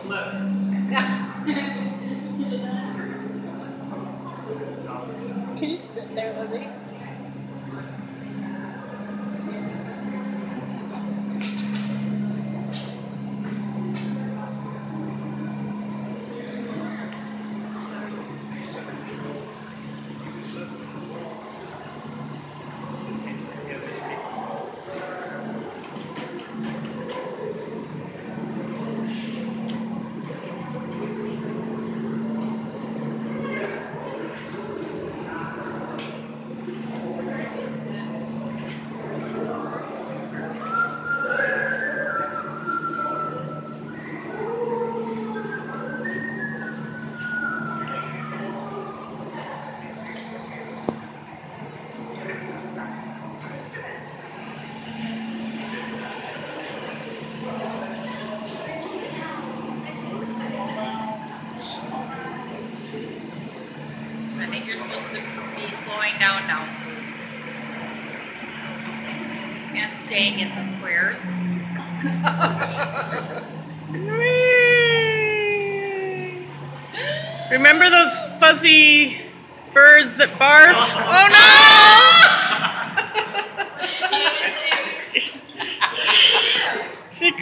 Did you sit there, Lily? think you're supposed to be slowing down bounces and staying in the squares. Remember those fuzzy birds that barf? Oh no!